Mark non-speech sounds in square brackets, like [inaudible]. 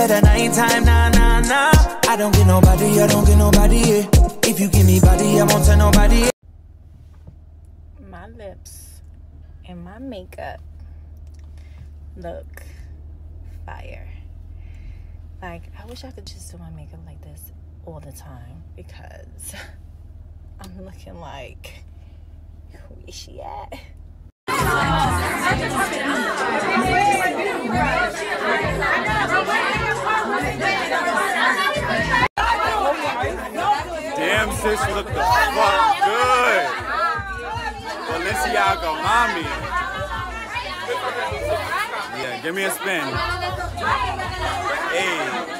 at the night time, nah, nah, nah. I don't get nobody, I don't get nobody, yeah. If you give me body, I won't tell nobody. My lips and my makeup look fire. Like, I wish I could just do my makeup like this all the time because [laughs] I'm looking like, where she at? Damn, sis, look the fuck good. Balenciaga mommy. Yeah, give me a spin. Hey.